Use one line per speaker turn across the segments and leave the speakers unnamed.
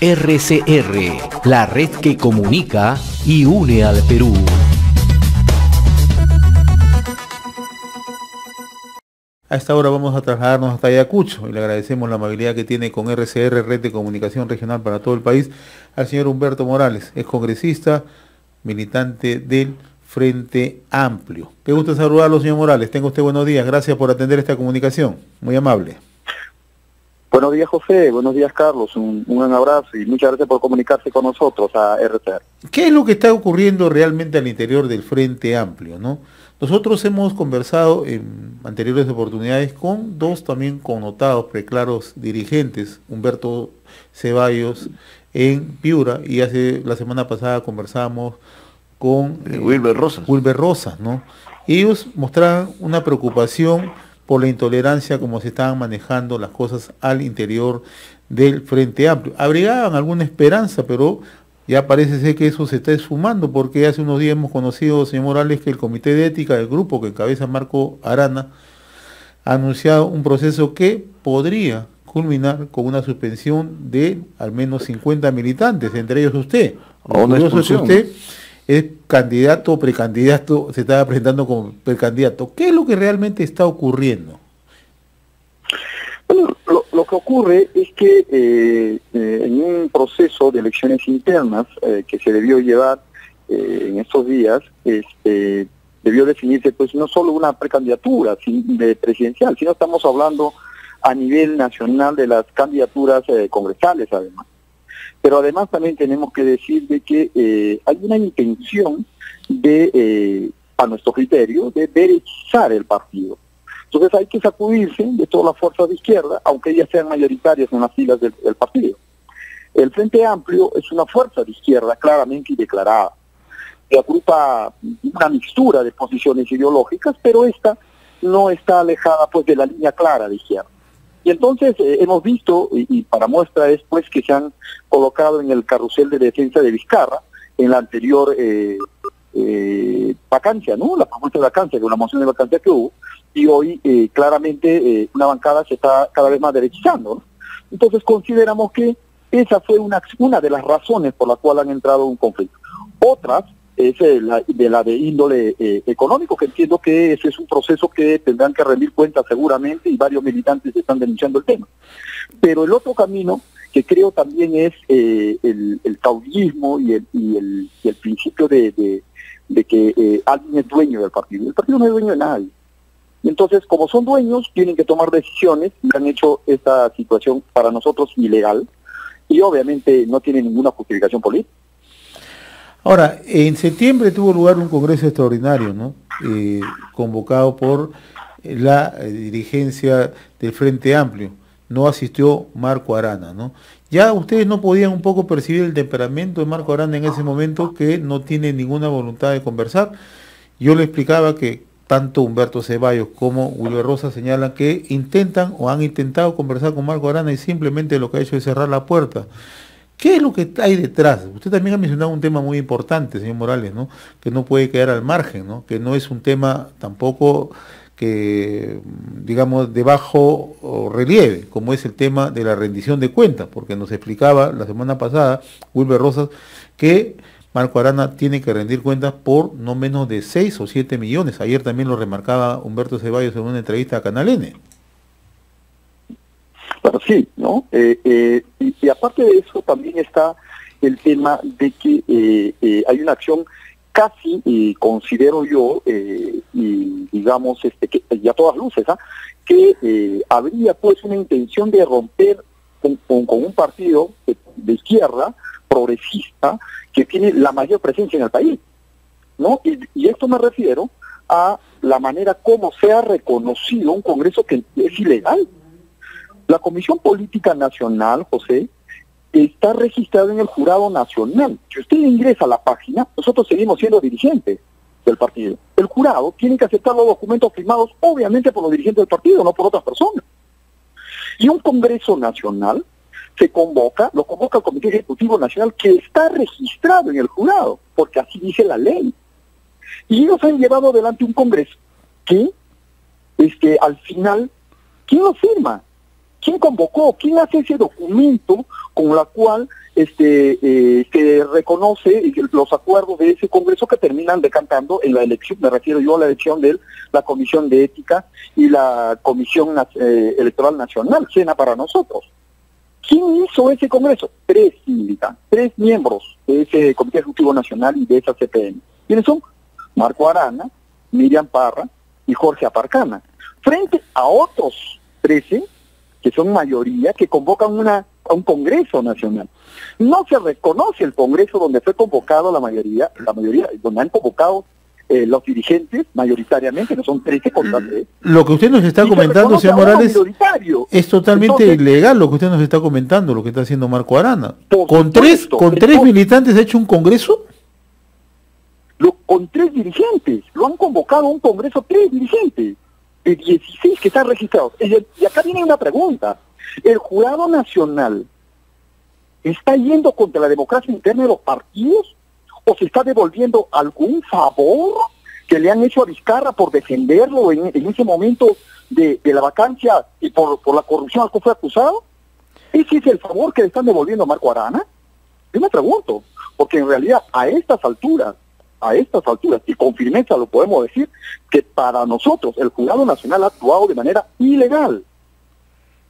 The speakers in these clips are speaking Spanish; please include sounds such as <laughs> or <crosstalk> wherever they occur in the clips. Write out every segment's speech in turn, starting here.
RCR, la red que comunica y une al Perú.
A esta hora vamos a trasladarnos hasta Ayacucho y le agradecemos la amabilidad que tiene con RCR, Red de Comunicación Regional para todo el país, al señor Humberto Morales, es congresista, militante del Frente Amplio. Qué gusto saludarlo, señor Morales. Tenga usted buenos días. Gracias por atender esta comunicación. Muy amable.
Buenos días, José. Buenos días, Carlos. Un, un, gran abrazo y muchas gracias por comunicarse con nosotros a RCR.
¿Qué es lo que está ocurriendo realmente al interior del Frente Amplio? ¿no? Nosotros hemos conversado en anteriores oportunidades con dos también connotados, preclaros dirigentes, Humberto Ceballos en Piura y hace la semana pasada conversamos con
eh, Wilber Rosas.
Wilber Rosas, ¿no? Ellos mostraban una preocupación por la intolerancia como se estaban manejando las cosas al interior del Frente Amplio. Abrigaban alguna esperanza, pero ya parece ser que eso se está esfumando porque hace unos días hemos conocido, señor Morales, que el Comité de Ética del grupo que encabeza Marco Arana ha anunciado un proceso que podría culminar con una suspensión de al menos 50 militantes, entre ellos usted.
O una expulsión.
usted es candidato o precandidato, se estaba presentando como precandidato. ¿Qué es lo que realmente está ocurriendo?
Bueno, lo, que ocurre es que eh, eh, en un proceso de elecciones internas eh, que se debió llevar en estos días, este, debió definirse pues no solo una precandidatura de presidencial, sino estamos hablando a nivel nacional de las candidaturas congresales además. Pero además también tenemos que decir de que eh, hay una intención de, eh, a nuestro criterio, de derechizar el partido. Entonces hay que sacudirse de todas las fuerzas de izquierda, aunque ellas sean mayoritarias en las filas del, partido. El Frente Amplio es una fuerza de izquierda claramente y declarada, que agrupa una mixtura de posiciones ideológicas, pero esta no está alejada pues de la línea clara de izquierda. Y entonces eh, hemos visto, y, para muestra es pues que se han colocado en el carrusel de defensa de Vizcarra, en la anterior eh, eh, vacancia, ¿no? La propuesta de vacancia, que una moción de vacancia que hubo, y hoy claramente una bancada se está cada vez más derechizando. ¿no? Entonces consideramos que esa fue una, una de las razones por la cual han entrado en un conflicto. Otras es eh, de la de índole eh, económico, que entiendo que ese es un proceso que tendrán que rendir cuentas seguramente y varios militantes están denunciando el tema. Pero el otro camino, que creo también es eh, el, el, caudillismo y el, y el, y el principio de que eh, alguien es dueño del partido. El partido no es dueño de nadie. Y entonces, como son dueños, tienen que tomar decisiones y han hecho esta situación para nosotros ilegal y obviamente no tiene ninguna justificación política.
Ahora, en septiembre tuvo lugar un congreso extraordinario, ¿no? Eh, convocado por la eh, dirigencia del Frente Amplio. No asistió Marco Arana, ¿no? Ya ustedes no podían un poco percibir el temperamento de Marco Arana en ese momento que no tiene ninguna voluntad de conversar. Yo le explicaba que tanto Humberto Ceballos como Wilber Rosa señalan que intentan o han intentado conversar con Marco Arana y simplemente lo que ha hecho es cerrar la puerta. ¿Qué es lo que hay detrás? Usted también ha mencionado un tema muy importante, señor Morales, ¿no? Que no puede quedar al margen, ¿no? Que no es un tema tampoco que, digamos, de bajo relieve, como es el tema de la rendición de cuentas, porque nos explicaba la semana pasada Wilber Rosas que Marco Arana tiene que rendir cuentas por no menos de 6 o 7 millones. Ayer también lo remarcaba Humberto Ceballos en una entrevista a Canal N.
Bueno, sí, ¿no? Eh, eh, y, y, aparte de eso también está el tema de que eh, hay una acción casi, y considero yo, y digamos, este, que ya todas luces, ¿ah? que habría pues una intención de romper con, un partido de, de, izquierda progresista que tiene la mayor presencia en el país, ¿no? Y, y esto me refiero a la manera como se ha reconocido un Congreso que es ilegal. La Comisión Política Nacional, José, está registrada en el Jurado Nacional. Si usted ingresa a la página, nosotros seguimos siendo dirigentes del partido. El jurado tiene que aceptar los documentos firmados, obviamente, por los dirigentes del partido, no por otras personas. Y un Congreso Nacional se convoca, lo convoca el Comité Ejecutivo Nacional, que está registrado en el jurado, porque así dice la ley. Y ellos han llevado adelante un Congreso que, este, al final, ¿quién lo firma? ¿Quién convocó? ¿Quién hace ese documento con la cual este, eh, reconoce los acuerdos de ese Congreso que terminan decantando en la elección, me refiero yo a la elección de la Comisión de Ética y la Comisión eh, Electoral Nacional, cena para nosotros. ¿Quién hizo ese Congreso? Tres militantes, tres miembros de ese Comité Ejecutivo Nacional y de esa CPN. ¿Quiénes son? Marco Arana, Miriam Parra y Jorge Aparcana. Frente a otros 13, que son mayoría, que convocan una, a un Congreso Nacional. No se reconoce el Congreso donde fue convocado la mayoría, la mayoría, donde han convocado eh, los dirigentes mayoritariamente, que son 13 contra
Lo que usted nos está comentando, señor Morales, es totalmente ilegal lo que usted nos está comentando, lo que está haciendo Marco Arana. Con tres, con tres militantes ha hecho un Congreso
con tres dirigentes. Lo han convocado a un congreso tres dirigentes, de 16 que están registrados. Y, acá viene una pregunta. ¿El jurado nacional está yendo contra la democracia interna de los partidos? ¿O se está devolviendo algún favor que le han hecho a Vizcarra por defenderlo en, ese momento de, la vacancia y por, por la corrupción al que fue acusado? ¿Ese es el favor que le están devolviendo a Marco Arana? Yo me pregunto, porque en realidad a estas alturas a estas alturas, y con firmeza lo podemos decir, que para nosotros el Jurado Nacional ha actuado de manera ilegal.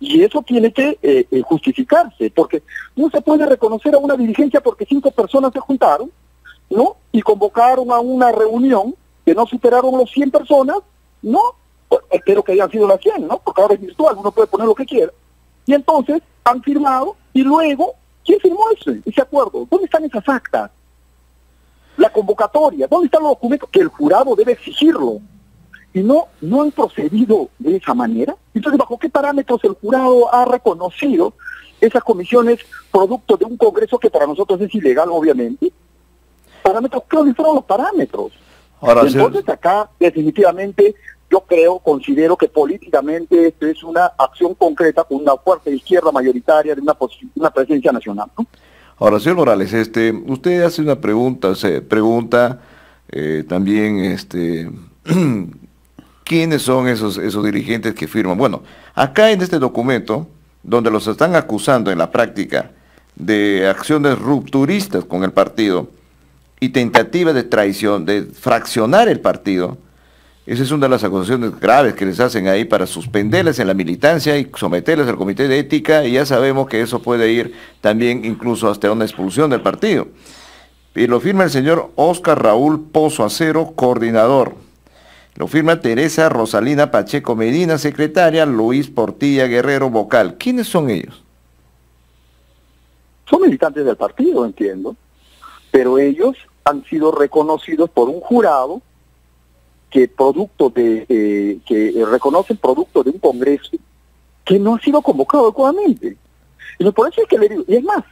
Y eso tiene que eh, eh, justificarse, porque no se puede reconocer a una dirigencia porque cinco personas se juntaron, ¿no? Y convocaron a una reunión que no superaron los 100 personas, ¿no? Pues, espero que hayan sido las 100, ¿no? Porque ahora es virtual, uno puede poner lo que quiera. Y entonces han firmado y luego, ¿quién firmó ese, ese acuerdo? ¿Dónde están esas actas? Convocatoria, ¿dónde están los documentos? Que el jurado debe exigirlo. Y no, no han procedido de esa manera. Entonces, ¿bajo qué parámetros el jurado ha reconocido esas comisiones producto de un Congreso que para nosotros es ilegal, obviamente? Parámetros, ¿cuáles fueron los parámetros? Ahora, Entonces, acá definitivamente yo creo, considero que políticamente esto es una acción concreta con una fuerza izquierda mayoritaria de una, una presencia nacional. ¿no?
Ahora, señor Morales, este, usted hace una pregunta, pregunta eh, también este, <clears throat> quiénes son esos, esos dirigentes que firman. Bueno, acá en este documento, donde los están acusando en la práctica de acciones rupturistas con el partido y tentativa de traición, de fraccionar el partido, esa es una de las acusaciones graves que les hacen ahí para suspenderles en la militancia y someterles al comité de ética y ya sabemos que eso puede ir también incluso hasta una expulsión del partido. Y lo firma el señor Oscar Raúl Pozo Acero, coordinador. Lo firma Teresa Rosalina Pacheco Medina, secretaria, Luis Portilla Guerrero, vocal. ¿Quiénes son ellos?
Son militantes del partido, entiendo, pero ellos han sido reconocidos por un jurado que producto de eh, que reconocen producto de un congreso que no ha sido convocado adecuadamente. Y por eso es que le digo, y es más,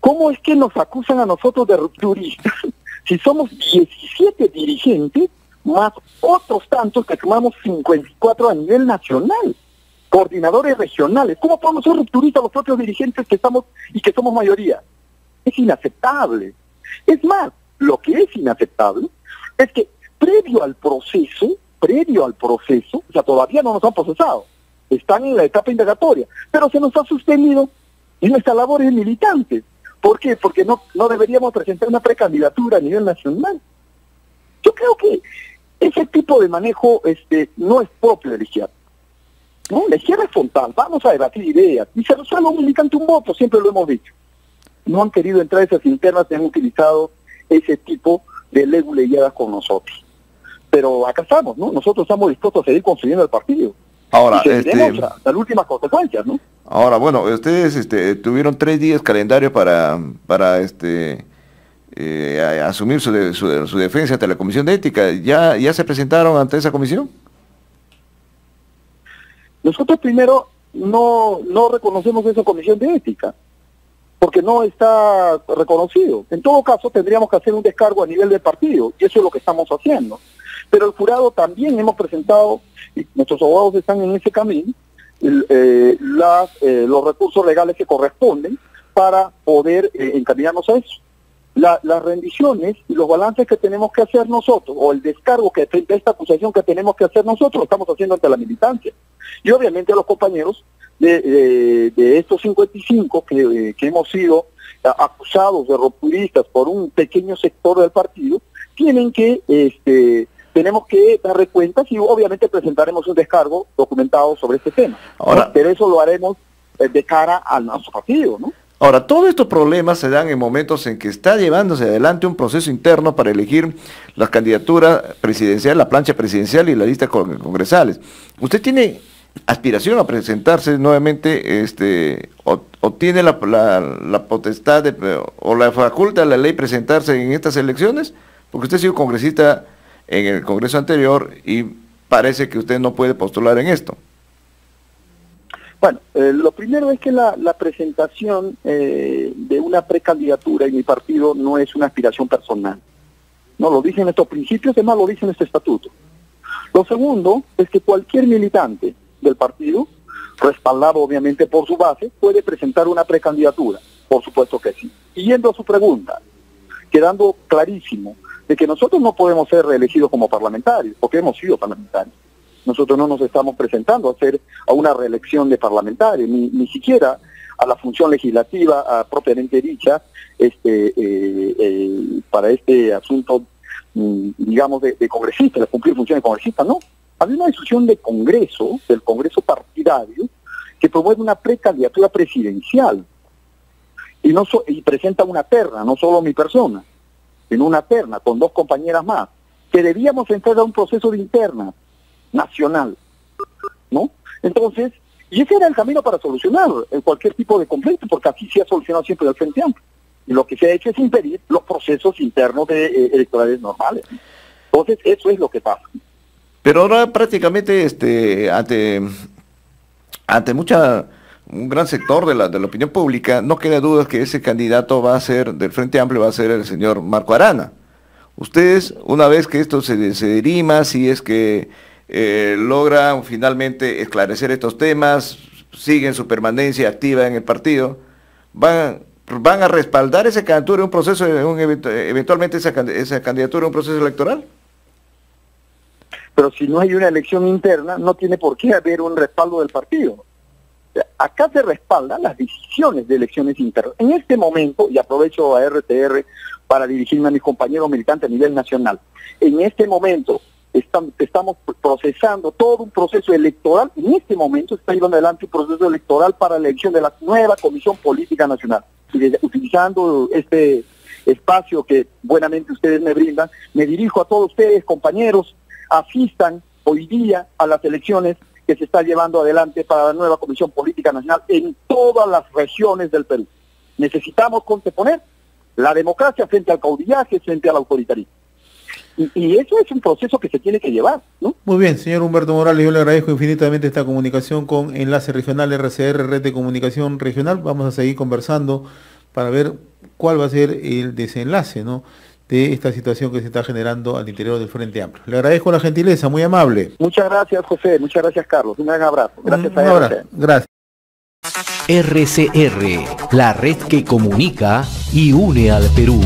¿cómo es que nos acusan a nosotros de rupturistas <laughs> si somos 17 dirigentes más otros tantos que sumamos 54 a nivel nacional? coordinadores regionales. ¿Cómo podemos ser rupturistas los propios dirigentes que estamos y que somos mayoría? Es inaceptable. Es más, lo que es inaceptable es que previo al proceso, previo al proceso, o sea, todavía no nos han procesado, están en la etapa indagatoria, pero se nos ha sostenido en nuestras labores militantes. ¿Por qué? Porque no, no deberíamos presentar una precandidatura a nivel nacional. Yo creo que ese tipo de manejo este, no es propio de la izquierda. ¿no? La izquierda es frontal, vamos a debatir ideas, y se nos un militante un voto, siempre lo hemos dicho. No han querido entrar esas internas y han utilizado ese tipo de leguleyadas con nosotros pero acá estamos, ¿no? Nosotros estamos dispuestos a seguir construyendo el partido.
Ahora, este,
las últimas consecuencias, ¿no?
Ahora, bueno, ustedes este, tuvieron tres días calendario para, para este, eh, asumir su, su, defensa ante la Comisión de Ética. ¿Ya, ¿Ya se presentaron ante esa comisión?
Nosotros primero no, no reconocemos esa Comisión de Ética porque no está reconocido. En todo caso, tendríamos que hacer un descargo a nivel del partido, y eso es lo que estamos haciendo. Pero el jurado también hemos presentado, y nuestros abogados están en ese camino, eh, las, eh, los recursos legales que corresponden para poder eh, encaminarnos a eso. las rendiciones y los balances que tenemos que hacer nosotros, o el descargo que a esta acusación que tenemos que hacer nosotros, lo estamos haciendo ante la militancia. Y obviamente los compañeros de, estos 55 que, hemos sido acusados de rupturistas por un pequeño sector del partido, tienen que, este, tenemos que dar cuentas y obviamente presentaremos un descargo documentado sobre este tema. Ahora, Pero eso lo haremos eh, de cara a nuestro partido, ¿no?
Ahora, todos estos problemas se dan en momentos en que está llevándose adelante un proceso interno para elegir la candidatura presidencial, la plancha presidencial y la lista congresales. ¿Usted tiene aspiración a presentarse nuevamente este, o, tiene la, potestad o la facultad de la ley presentarse en estas elecciones? Porque usted ha sido congresista en el Congreso anterior y parece que usted no puede postular en esto.
Bueno, eh, lo primero es que la, presentación eh, de una precandidatura en mi partido no es una aspiración personal. No lo dicen estos principios, además lo dice en este estatuto. Lo segundo es que cualquier militante del partido, respaldado obviamente por su base, puede presentar una precandidatura. Por supuesto que sí. Yendo a su pregunta, quedando clarísimo de que nosotros no podemos ser reelegidos como parlamentarios, porque hemos sido parlamentarios. Nosotros no nos estamos presentando a hacer a una reelección de parlamentarios, ni, ni siquiera a la función legislativa propiamente dicha este, eh, eh, para este asunto, mm, digamos, de, de congresista, de cumplir funciones de congresista, no. Había una discusión de Congreso, del Congreso partidario, que promueve una precandidatura presidencial y, no y presenta una terna, no solo mi persona, sino una terna con dos compañeras más, que debíamos entrar a un proceso de interna nacional, ¿no? Entonces, y ese era el camino para solucionar cualquier tipo de conflicto, porque así se ha solucionado siempre el Frente Amplio. Y lo que se ha hecho es impedir los procesos internos de, eh, electorales normales. Entonces, eso es lo que pasa.
Pero ahora prácticamente este ante ante mucha un gran sector de la, de la opinión pública, no queda duda que ese candidato va a ser, del Frente Amplio, va a ser el señor Marco Arana. Ustedes, una vez que esto se, se dirima, si es que eh, logran finalmente esclarecer estos temas, siguen su permanencia activa en el partido, van, van a respaldar esa candidatura, un proceso, un, eventualmente esa, esa candidatura, un proceso electoral?
Pero si no hay una elección interna, no tiene por qué haber un respaldo del partido. Acá se respaldan las decisiones de elecciones internas. En este momento, y aprovecho a RTR para dirigirme a mis compañeros militantes a nivel nacional, en este momento estamos procesando todo un proceso electoral, en este momento está llevando adelante un proceso electoral para la elección de la nueva Comisión Política Nacional. Utilizando este espacio que buenamente ustedes me brindan, me dirijo a todos ustedes, compañeros, asistan hoy día a las elecciones que se está llevando adelante para la nueva Comisión Política Nacional en todas las regiones del Perú. Necesitamos conteponer la democracia frente al caudillaje, frente al autoritarismo. Y, eso es un proceso que se tiene que llevar, ¿no?
Muy bien, señor Humberto Morales, yo le agradezco infinitamente esta comunicación con Enlace Regional RCR, Red de Comunicación Regional. Vamos a seguir conversando para ver cuál va a ser el desenlace, ¿no? De esta situación que se está generando al interior del Frente Amplio. Le agradezco la gentileza, muy amable.
Muchas gracias, José. Muchas gracias, Carlos. Un gran abrazo. Gracias a abrazo.
Gracias. RCR, la red que comunica y une al Perú.